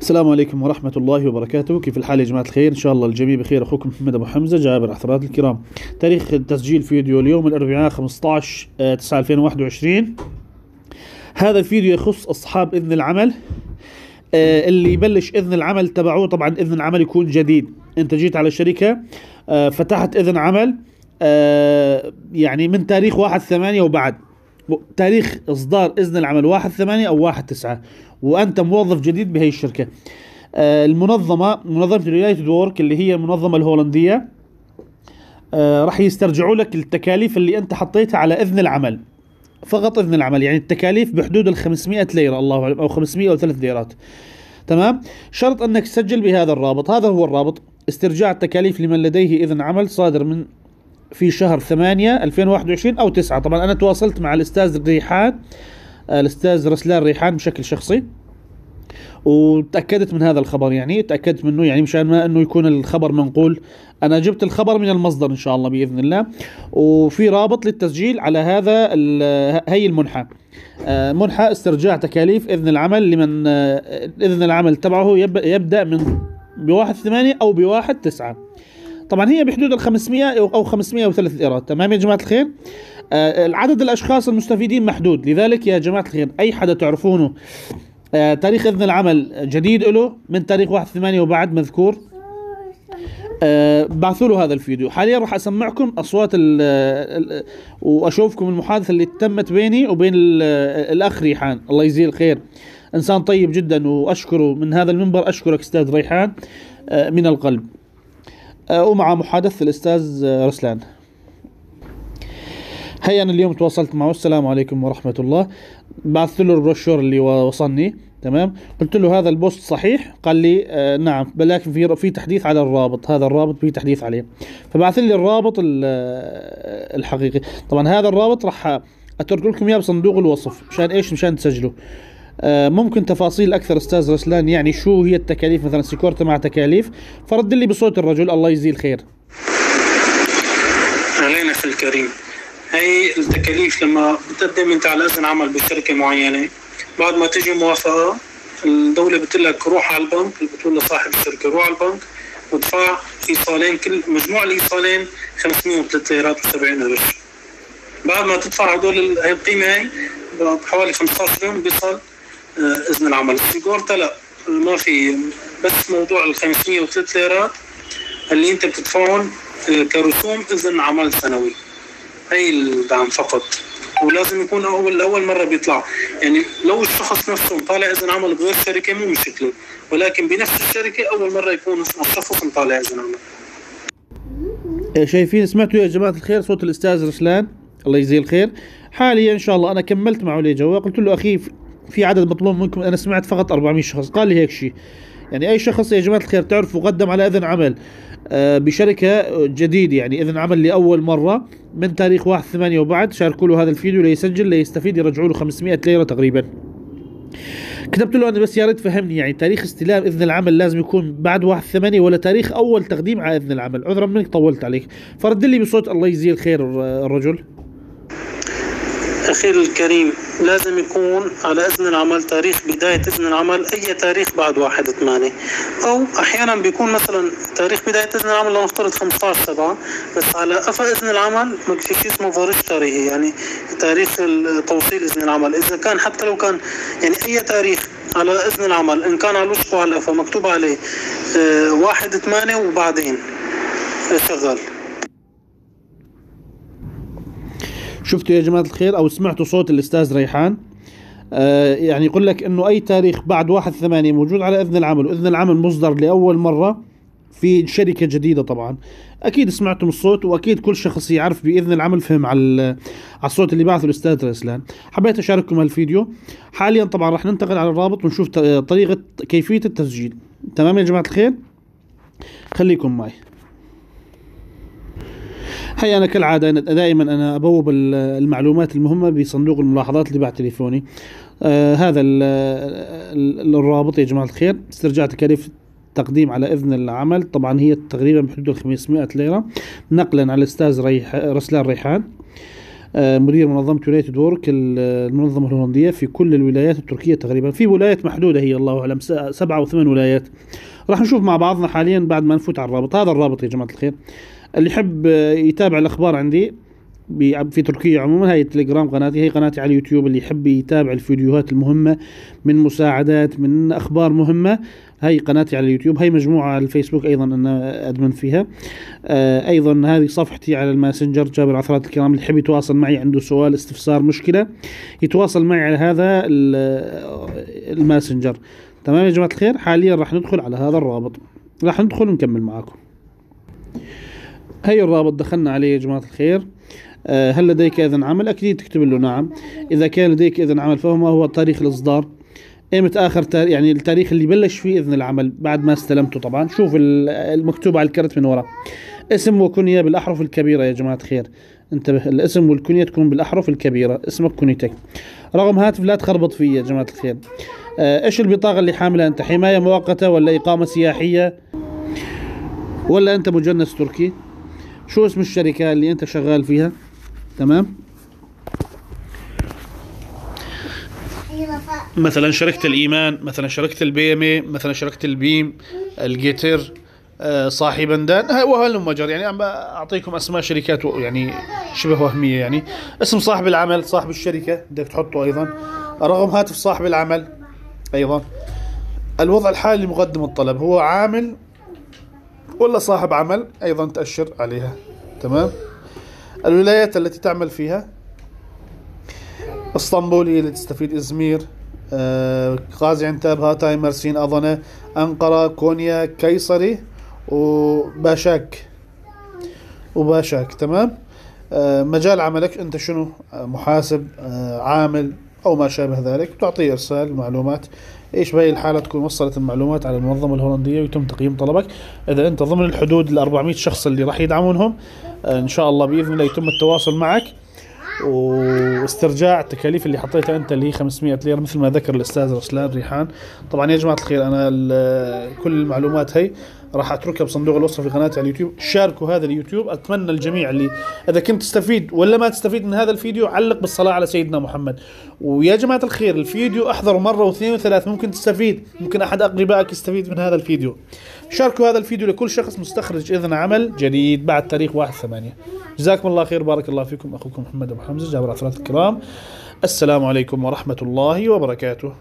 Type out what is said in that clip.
السلام عليكم ورحمة الله وبركاته. كيف الحال يا جماعة الخير؟ إن شاء الله الجميع بخير. أخوكم محمد أبو حمزة جابر حضرات الكرام. تاريخ تسجيل فيديو اليوم الأربعاء 15 9 2021 هذا الفيديو يخص أصحاب إذن العمل. آه، اللي يبلش إذن العمل تبعوه طبعا إذن العمل يكون جديد. أنت جيت على الشركة آه، فتحت إذن عمل آه، يعني من تاريخ واحد ثمانية وبعد. تاريخ إصدار إذن العمل واحد ثمانية أو واحد تسعة وأنت موظف جديد بهي الشركة. آه، المنظمة منظمة ال United Work اللي هي المنظمة الهولندية آه، راح يسترجعوا لك التكاليف اللي أنت حطيتها على إذن العمل. فقط إذن العمل يعني التكاليف بحدود ال 500 ليرة الله أعلم أو 500 أو 3 ليرات. تمام؟ شرط أنك تسجل بهذا الرابط. هذا هو الرابط. استرجاع التكاليف لمن لديه إذن عمل صادر من في شهر 8 2021 أو 9 طبعا أنا تواصلت مع الأستاذ ريحان آه، الأستاذ رسلان ريحان بشكل شخصي وتأكدت من هذا الخبر يعني تأكدت منه يعني مشان ما إنه يكون الخبر منقول. أنا جبت الخبر من المصدر إن شاء الله بإذن الله. وفي رابط للتسجيل على هذا هي المنحى آه، منحى استرجاع تكاليف إذن العمل لمن آه، إذن العمل تبعه يب- يبدأ من بواحد ثمانية أو بواحد تسعة. طبعا هي بحدود ال 500 أو 503 ليرات تمام يا جماعة الخير؟ آه عدد الأشخاص المستفيدين محدود لذلك يا جماعة الخير أي حدا تعرفونه آه تاريخ إذن العمل جديد له من تاريخ 1 8 وبعد مذكور. آه بعثوا له هذا الفيديو. حاليا راح أسمعكم أصوات ال ال وأشوفكم المحادثة اللي تمت بيني وبين ال- الأخ ريحان. الله يجزيه الخير. إنسان طيب جدا وأشكره من هذا المنبر أشكرك أستاذ ريحان آه من القلب. ومع محادثة الأستاذ آه، رسلان. هيا أنا اليوم تواصلت معه. السلام عليكم ورحمة الله. بعثت له البروشور اللي وصلني. تمام؟ قلت له هذا ال post صحيح؟ قال لي آه نعم. ولكن في في تحديث على الرابط. هذا الرابط في تحديث عليه. فبعث لي الرابط ال- آه، الحقيقي. طبعا هذا الرابط راح أترك لكم إياه بصندوق الوصف مشان إيش؟ مشان تسجلوا ممكن تفاصيل أكثر أستاذ رسلان يعني شو هي التكاليف؟ مثلا سيكورتا مع تكاليف. فرد لي بصوت الرجل الله يجزيه الخير. علينا في الكريم. هي التكاليف لما بتقدم أنت على أذن عمل بشركه معينة بعد ما تجي موافقة الدولة بتقول لك روح على البنك بتقول لصاحب الشركة روح على البنك وادفع إيصالين كل مجموع الإيصالين 503 ليرات و70 قرش بعد ما تدفع هدول القيمة هي بحوالي 15 يوم بيصل آه، إذن العمل. السيجورتا لا ما في بس موضوع ال 503 ليرات اللي أنت بتدفعهم آه، كرسوم إذن عمل سنوي. هي الدعم فقط. ولازم يكون اول أول مرة بيطلع. يعني لو الشخص نفسه مطالع إذن عمل بغير شركة مو مشكلة. ولكن بنفس الشركة أول مرة يكون الشخص مطالع إذن عمل. آه، شايفين سمعتوا يا جماعة الخير صوت الأستاذ رسلان؟ الله يجزيه الخير. حاليا إن شاء الله أنا كملت معه لي جوا قلت له أخي في- عدد مطلوب منكم. أنا سمعت فقط 400 شخص. قال لي هيك شيء يعني أي شخص يا جماعة الخير تعرفوا قدم على إذن عمل آه، بشركة جديد يعني إذن عمل لأول مرة من تاريخ 1 8 وبعد. شاركوا له هذا الفيديو ليسجل ليستفيد يرجعوا له 500 ليرة تقريبا. كتبت له أنا بس يا ريت فهمني يعني تاريخ استلام إذن العمل لازم يكون بعد 1 8 ولا تاريخ أول تقديم على إذن العمل. عذرا منك طولت عليك. فرد لي بصوت الله يجزيه الخير الر- الرجل. أخي الكريم لازم يكون على إذن العمل تاريخ بداية إذن العمل أي تاريخ بعد واحد ثمانية. أو أحيانا بيكون مثلا تاريخ بداية إذن العمل لو نفترض 15 سبعة بس على قفا إذن العمل ما في اسمه فارش تاريخي يعني تاريخ توصيل إذن العمل. إذا كان حتى لو كان يعني أي تاريخ على إذن العمل إن كان على الوشق وعلى مكتوب عليه آه، واحد ثمانية وبعدين آه، شغال. شفتوا يا جماعة الخير أو سمعتوا صوت الأستاذ ريحان؟ آه يعني يقول لك إنه أي تاريخ بعد 1 8 موجود على إذن العمل وإذن العمل مصدر لأول مرة في شركة جديدة طبعا. أكيد سمعتم الصوت وأكيد كل شخص يعرف بإذن العمل فهم على ال- على الصوت اللي بعثه الأستاذ رسلان حبيت أشارككم هالفيديو. حاليا طبعا راح ننتقل على الرابط ونشوف ط- طريقة كيفية التسجيل. تمام يا جماعة الخير؟ خليكم معي. هيا أنا كالعادة أنا دائما أنا أبوب ال- المعلومات المهمة بصندوق الملاحظات اللي بعد تليفوني. آه هذا ال ال الرابط يا جماعة الخير. استرجاع تكاليف تقديم على إذن العمل. طبعا هي تقريبا بحدود ال 500 ليرة نقلا على الأستاذ ريح رسلان ريحان. مدير منظمة United Work المنظمة الهولندية في كل الولايات التركية تقريبا. في ولايات محدودة هي الله أعلم س- سبعة أو ثمان ولايات. راح نشوف مع بعضنا حاليا بعد ما نفوت على الرابط. هذا الرابط يا جماعة الخير. اللي يحب آه، يتابع الأخبار عندي في تركيا عموما. هاي التليجرام قناتي هي قناتي على اليوتيوب اللي يحب يتابع الفيديوهات المهمة من مساعدات من أخبار مهمة. هاي قناتي على اليوتيوب. هاي مجموعة على الفيسبوك أيضا أنا admin فيها. آه أيضا هذه صفحتي على الماسنجر جابر عثرات الكرام اللي يحب يتواصل معي عنده سؤال استفسار مشكلة يتواصل معي على هذا ال- الماسنجر. تمام يا جماعة الخير؟ حاليا راح ندخل على هذا الرابط. راح ندخل ونكمل معاكم. هي الرابط دخلنا عليه يا جماعة الخير. آه، هل لديك إذن عمل؟ أكيد تكتب له نعم. إذا كان لديك إذن عمل فما هو؟ تاريخ الإصدار؟ إمتى آخر تاريخ يعني التاريخ اللي بلش فيه إذن العمل بعد ما استلمته طبعا. شوف ال- المكتوب على الكرت من ورا. اسم وكنية بالأحرف الكبيرة يا جماعة الخير انتبه الاسم والكنية تكون بالأحرف الكبيرة. اسمك كنيتك رقم هاتف لا تخربط فيه يا جماعة الخير. آه، إيش البطاقة اللي حاملها أنت؟ حماية مؤقتة ولا إقامة سياحية ولا أنت مجنس تركي؟ شو اسم الشركة اللي أنت شغال فيها؟ تمام؟ مثلا شركة الإيمان مثلا شركة البي إم اي مثلا شركة البيم الجيتر آه، صاحي بندان وهلم مجر يعني عم أعطيكم أسماء شركات يعني شبه وهمية يعني. اسم صاحب العمل صاحب الشركة بدك تحطه أيضا. رقم هاتف صاحب العمل أيضا. الوضع الحالي لمقدم الطلب هو عامل ولا صاحب عمل؟ أيضا تأشر عليها. تمام؟ الولايات التي تعمل فيها. اسطنبول هي اللي تستفيد إزمير آه، غازي عنتاب هاتاي مرسين اضنه أنقرة كونيا كيصري وباشاك. وباشاك تمام؟ آه، مجال عملك أنت شنو؟ آه، محاسب عامل. أو ما شابه ذلك تعطيه إرسال معلومات. إيش بهي الحالة؟ تكون وصلت المعلومات على المنظمة الهولندية ويتم تقييم طلبك. إذا أنت ضمن الحدود ال 400 شخص اللي راح يدعمونهم آه، إن شاء الله بإذن الله يتم التواصل معك. واسترجاع التكاليف اللي حطيتها أنت اللي هي 500 ليرة مثل ما ذكر الأستاذ رسلان ريحان. طبعا يا جماعة الخير أنا كل المعلومات هي راح أتركها بصندوق الوصف في قناتي على اليوتيوب. شاركوا هذا اليوتيوب. أتمنى الجميع اللي إذا كنت تستفيد ولا ما تستفيد من هذا الفيديو علق بالصلاة على سيدنا محمد. ويا جماعة الخير الفيديو أحضره مرة واثنين وثلاث ممكن تستفيد. ممكن أحد أقربائك يستفيد من هذا الفيديو. شاركوا هذا الفيديو لكل شخص مستخرج إذن عمل جديد بعد تاريخ 1 8 جزاكم الله خير بارك الله فيكم. أخوكم محمد أبو حمزة جابر الكرام. السلام عليكم ورحمة الله وبركاته.